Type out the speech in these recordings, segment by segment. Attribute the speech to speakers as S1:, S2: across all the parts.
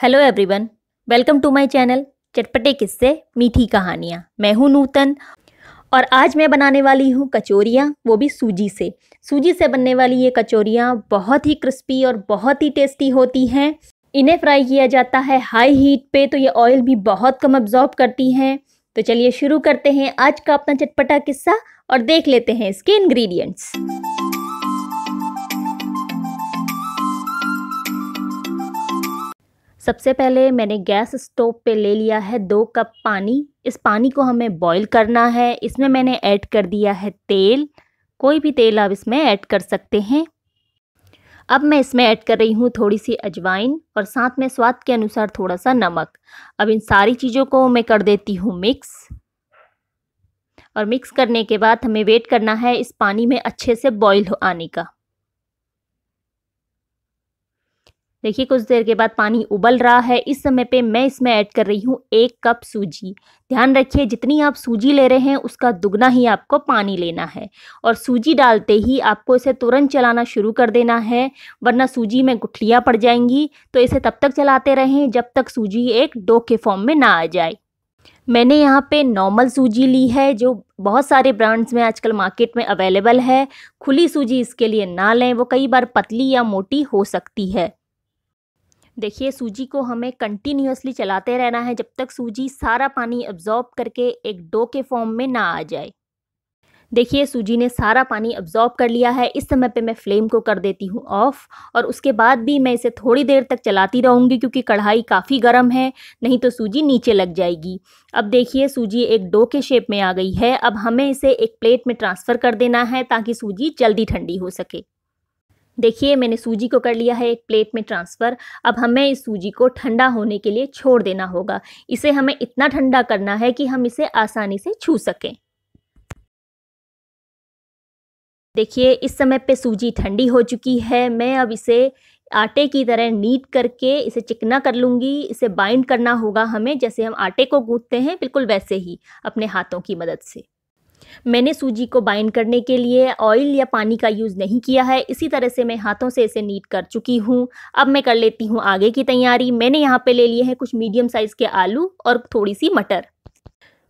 S1: Hello everyone welcome to my channel चटपटे किस्से मीठी कहानियाँ मैं हूँ नूतन और आज मैं बनाने वाली हूँ कचौरियाँ, वो भी सूजी से। सूजी से बनने वाली ये कचौरियाँ बहुत ही क्रिस्पी और बहुत ही टेस्टी होती हैं। इन्हें फ्राई किया जाता है हाई हीट पे तो ये ऑयल भी बहुत कम अब्जॉर्ब करती हैं। तो चलिए शुरू करते हैं आज का अपना चटपटा किस्सा और देख लेते हैं इसके इंग्रेडिएंट्स सबसे पहले मैंने गैस स्टोव पे ले लिया है दो कप पानी। इस पानी को हमें बॉईल करना है। इसमें मैंने ऐड कर दिया है तेल। कोई भी तेल आप इसमें ऐड कर सकते हैं। अब मैं इसमें ऐड कर रही हूँ थोड़ी सी अजवाइन और साथ में स्वाद के अनुसार थोड़ा सा नमक। अब इन सारी चीज़ों को मैं कर देती हूँ मिक्स। और मिक्स करने के बाद हमें वेट करना है इस पानी में अच्छे से बॉईल हो आने का। देखिए, कुछ देर के बाद पानी उबल रहा है। इस समय पे मैं इसमें ऐड कर रही हूँ एक कप सूजी। ध्यान रखिए, जितनी आप सूजी ले रहे हैं, उसका दुगना ही आपको पानी लेना है। और सूजी डालते ही आपको इसे तुरंत चलाना शुरू कर देना है, वरना सूजी में गुठलियाँ पड़ जाएँगी। तो इसे तब तक चलाते रहें, जब तक सूजी एक डो के फॉर्म में ना आ जाए। मैंने यहाँ पे नॉर्मल सूजी ली है, जो बहुत सारे ब्रांड्स में आजकल मार्केट में अवेलेबल है। खुली सूजी इसके लिए ना लें, वो कई बार पतली या मोटी हो सकती है। देखिए, सूजी को हमें कंटिन्यूसली चलाते रहना है जब तक सूजी सारा पानी अब्जॉर्ब करके एक डो के फॉर्म में ना आ जाए। देखिए, सूजी ने सारा पानी अब्जॉर्ब कर लिया है। इस समय पे मैं फ्लेम को कर देती हूँ ऑफ़ और उसके बाद भी मैं इसे थोड़ी देर तक चलाती रहूँगी क्योंकि कढ़ाई काफ़ी गर्म है, नहीं तो सूजी नीचे लग जाएगी। अब देखिए, सूजी एक डो के शेप में आ गई है। अब हमें इसे एक प्लेट में ट्रांसफ़र कर देना है ताकि सूजी जल्दी ठंडी हो सके। देखिए, मैंने सूजी को कर लिया है एक प्लेट में ट्रांसफ़र। अब हमें इस सूजी को ठंडा होने के लिए छोड़ देना होगा। इसे हमें इतना ठंडा करना है कि हम इसे आसानी से छू सकें। देखिए, इस समय पे सूजी ठंडी हो चुकी है। मैं अब इसे आटे की तरह नीट करके इसे चिकना कर लूँगी। इसे बाइंड करना होगा हमें, जैसे हम आटे को गूँथते हैं, बिल्कुल वैसे ही, अपने हाथों की मदद से। मैंने सूजी को बाइंड करने के लिए ऑयल या पानी का यूज़ नहीं किया है। इसी तरह से मैं हाथों से इसे नीट कर चुकी हूँ। अब मैं कर लेती हूँ आगे की तैयारी। मैंने यहाँ पे ले लिए हैं कुछ मीडियम साइज़ के आलू और थोड़ी सी मटर।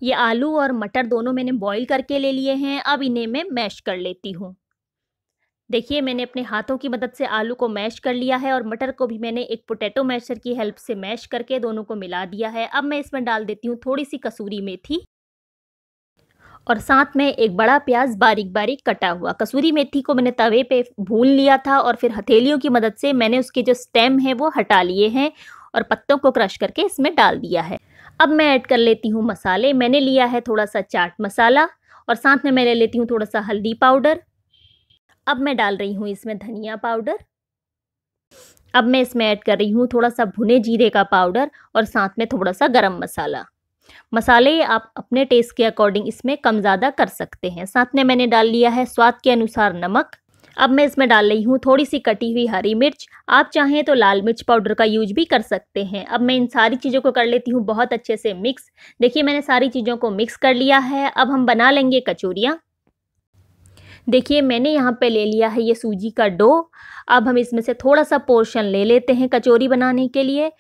S1: ये आलू और मटर दोनों मैंने बॉईल करके ले लिए हैं। अब इन्हें मैं मैश कर लेती हूँ। देखिए, मैंने अपने हाथों की मदद से आलू को मैश कर लिया है और मटर को भी मैंने एक पोटैटो मैशर की हेल्प से मैश करके दोनों को मिला दिया है। अब मैं इसमें डाल देती हूँ थोड़ी सी कसूरी मेथी। और साथ में एक बड़ा प्याज बारीक बारीक कटा हुआ। कसूरी मेथी को मैंने तवे पे भून लिया था और फिर हथेलियों की मदद से मैंने उसके जो स्टेम है वो हटा लिए हैं और पत्तों को क्रश करके इसमें डाल दिया है। अब मैं ऐड कर लेती हूँ मसाले। मैंने लिया है थोड़ा सा चाट मसाला और साथ में मैं ले लेती हूँ थोड़ा सा हल्दी पाउडर। अब मैं डाल रही हूँ इसमें धनिया पाउडर। अब मैं इसमें ऐड कर रही हूँ थोड़ा सा भुने जीरे का पाउडर और साथ में थोड़ा सा गरम मसाला। मसाले आप अपने टेस्ट के अकॉर्डिंग इसमें कम ज़्यादा कर सकते हैं। साथ में मैंने डाल लिया है स्वाद के अनुसार नमक। अब मैं इसमें डाल रही हूँ थोड़ी सी कटी हुई हरी मिर्च। आप चाहें तो लाल मिर्च पाउडर का यूज़ भी कर सकते हैं। अब मैं इन सारी चीज़ों को कर लेती हूँ बहुत अच्छे से मिक्स देखिए मैंने सारी चीज़ों को मिक्स कर लिया है। अब हम बना लेंगे कचौरियाँ। देखिए मैंने यहाँ पे ले लिया है ये सूजी का डो। अब हम इसमें से थोड़ा सा पोर्शन ले लेते हैं कचौरी बनाने के लिए।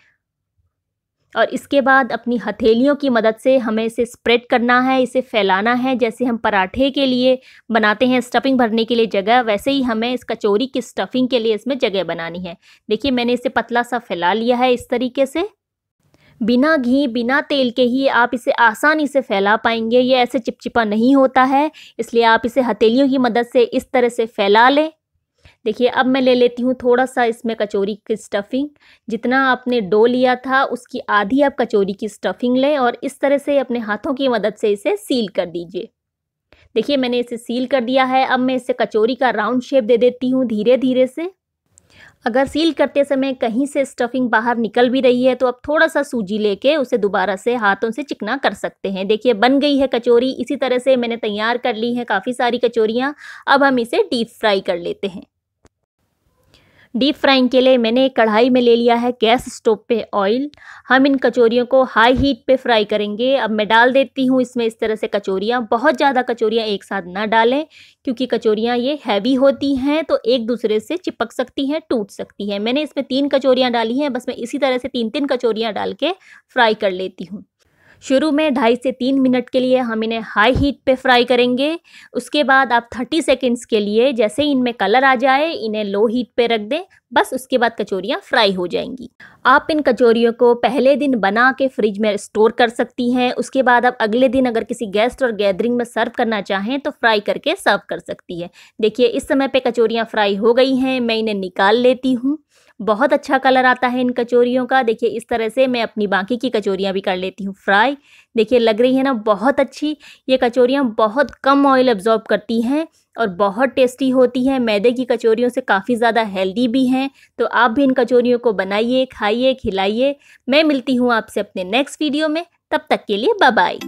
S1: और इसके बाद अपनी हथेलियों की मदद से हमें इसे स्प्रेड करना है, इसे फैलाना है। जैसे हम पराठे के लिए बनाते हैं स्टफिंग भरने के लिए जगह, वैसे ही हमें इस कचौरी की स्टफिंग के लिए इसमें जगह बनानी है। देखिए, मैंने इसे पतला सा फैला लिया है इस तरीके से। बिना घी, बिना तेल के ही आप इसे आसानी से फैला पाएँगे। ये ऐसे चिपचिपा नहीं होता है, इसलिए आप इसे हथेलियों की मदद से इस तरह से फैला लें। देखिए, अब मैं ले लेती हूँ थोड़ा सा इसमें कचौरी की स्टफिंग जितना आपने डो लिया था, उसकी आधी आप कचौरी की स्टफिंग लें और इस तरह से अपने हाथों की मदद से इसे सील कर दीजिए। देखिए, मैंने इसे सील कर दिया है। अब मैं इसे कचौरी का राउंड शेप दे देती हूँ धीरे धीरे से। अगर सील करते समय कहीं से स्टफिंग बाहर निकल भी रही है तो आप थोड़ा सा सूजी लेके उसे दोबारा से हाथों से चिकना कर सकते हैं। देखिए, बन गई है कचौरी। इसी तरह से मैंने तैयार कर ली है काफ़ी सारी कचौरियाँ। अब हम इसे डीप फ्राई कर लेते हैं। डीप फ्राइंग के लिए मैंने कढ़ाई में ले लिया है गैस स्टोव पे ऑयल। हम इन कचौरियों को हाई हीट पे फ्राई करेंगे। अब मैं डाल देती हूँ इसमें इस तरह से कचौरियाँ। बहुत ज़्यादा कचौरियाँ एक साथ ना डालें, क्योंकि कचौरियाँ ये हैवी होती हैं तो एक दूसरे से चिपक सकती हैं, टूट सकती हैं। मैंने इसमें तीन कचौरियाँ डाली हैं, बस मैं इसी तरह से तीन तीन कचौरियाँ डाल के फ्राई कर लेती हूँ। शुरू में ढाई से तीन मिनट के लिए हम इन्हें हाई हीट पे फ्राई करेंगे। उसके बाद आप थर्टी सेकेंड्स के लिए जैसे ही इनमें कलर आ जाए, इन्हें लो हीट पे रख दें, बस उसके बाद कचौरियाँ फ्राई हो जाएँगी। आप इन कचौरियों को पहले दिन बना के फ्रिज में स्टोर कर सकती हैं। उसके बाद आप अगले दिन अगर किसी गेस्ट और गैदरिंग में सर्व करना चाहें तो फ्राई करके सर्व कर सकती है। देखिए, इस समय पे कचौरियाँ फ्राई हो गई हैं, मैं इन्हें निकाल लेती हूँ। बहुत अच्छा कलर आता है इन कचौरियों का। देखिए, इस तरह से मैं अपनी बाकी की कचौरियाँ भी कर लेती हूँ फ्राई। देखिए, लग रही है ना, बहुत अच्छी। ये कचौरियाँ बहुत कम ऑयल एब्जॉर्ब करती हैं और बहुत टेस्टी होती हैं। मैदे की कचौरियों से काफ़ी ज़्यादा हेल्दी भी हैं। तो आप भी इन कचौरियों को बनाइए, खाइए, खिलाइए। मैं मिलती हूँ आपसे अपने नेक्स्ट वीडियो में। तब तक के लिए बाय